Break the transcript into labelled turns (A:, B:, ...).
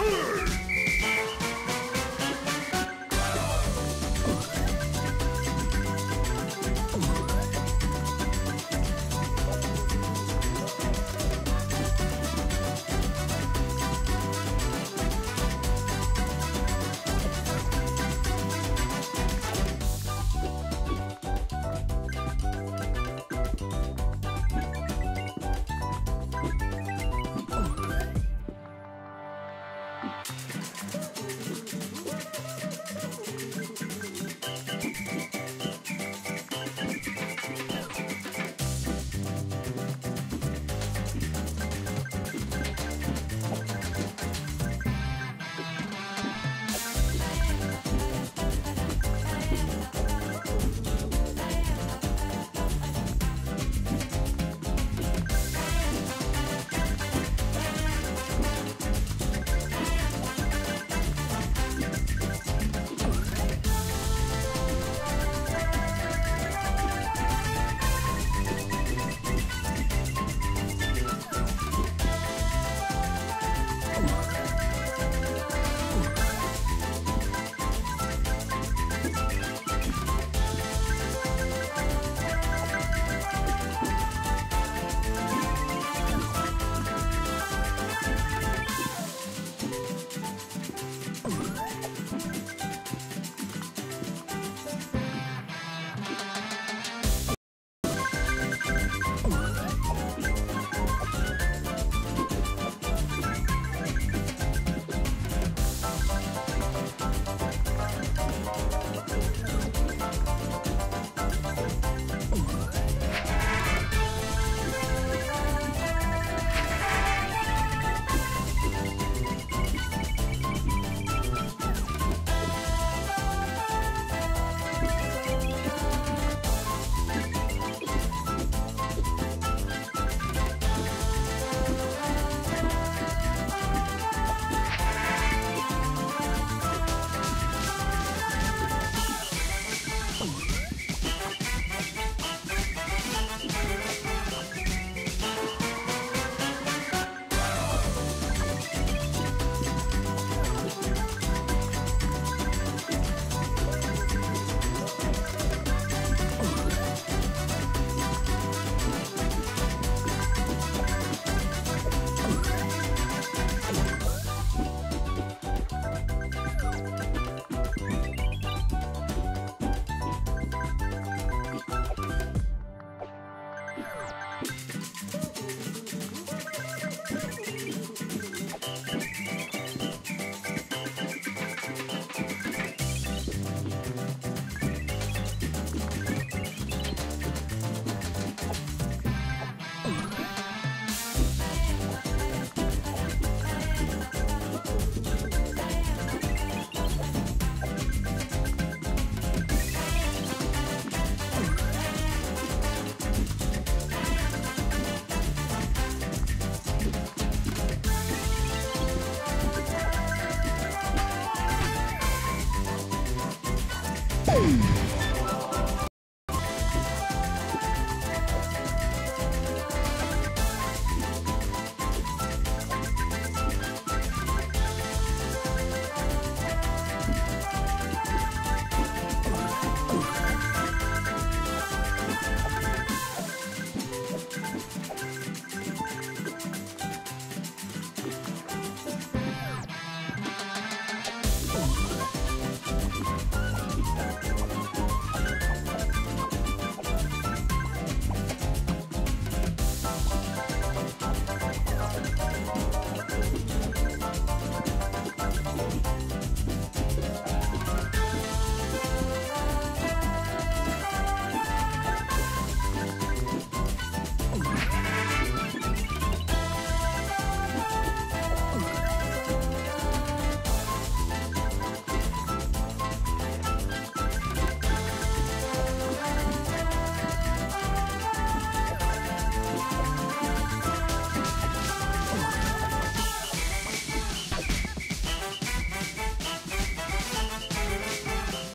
A: Oh! Woo!